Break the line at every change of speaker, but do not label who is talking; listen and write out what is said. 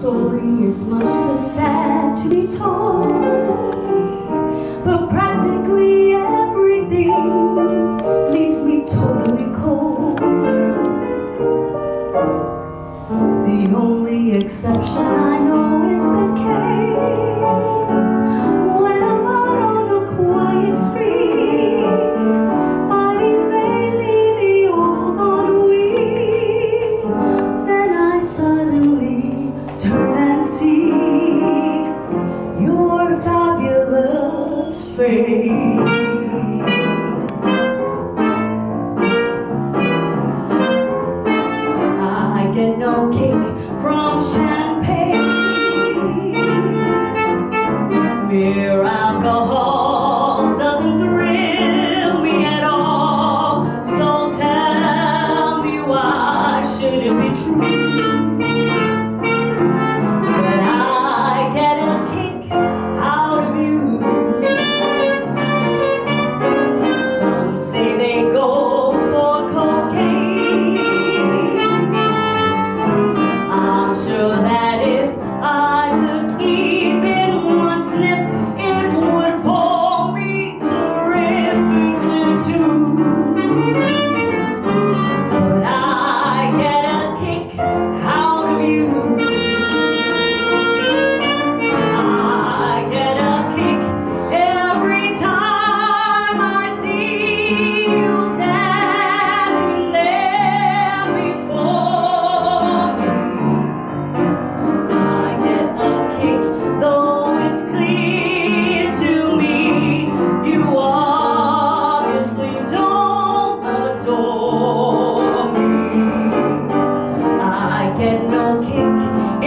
story is much too sad to be told. But practically everything leaves me totally cold. The only exception I know is the case. love's fade get no kick from champagne, beer, alcohol. that if I get no kick.